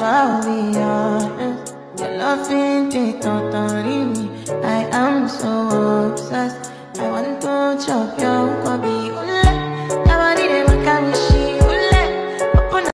I'll be honest. Your love it totally me. I am so obsessed. I want to chop your